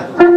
Opa.